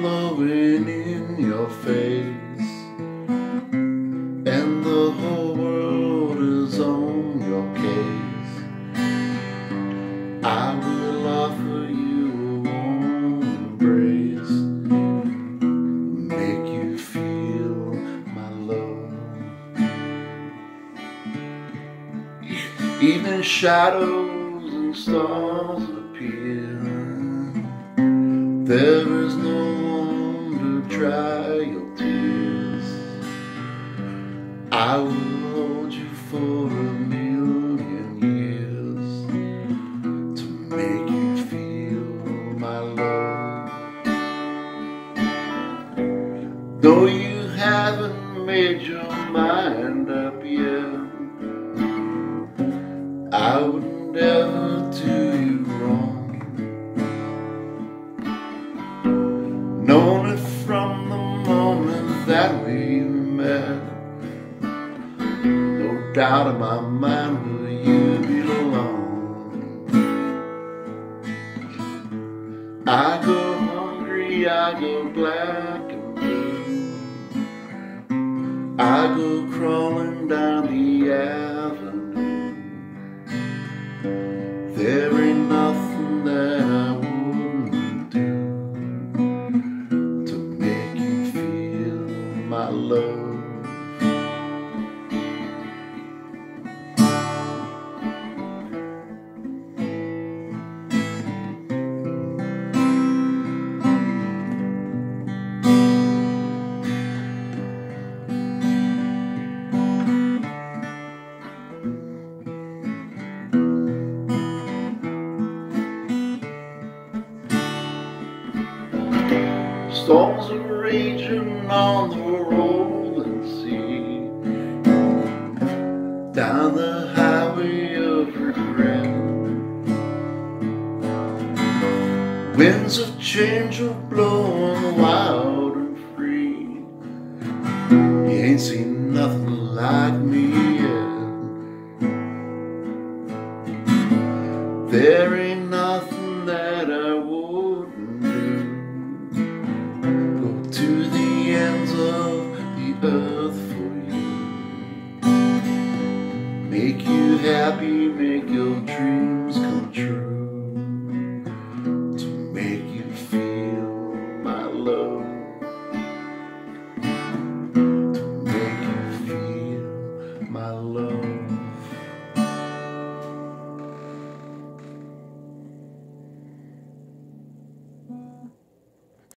blowing in your face, and the whole world is on your case. I will offer you a warm embrace, make you feel my love. Even shadows and stars appear. There is no one to dry your tears. I will hold you for a million years to make you feel my love. Though you haven't made your mind up yet, I would never do that we met. No doubt in my mind will you belong. I go hungry, I go black and blue. I go crawling down the avenue. Storms are raging on the rolling sea, down the highway of regret. Winds of change are blowing wild Make you happy, make your dreams.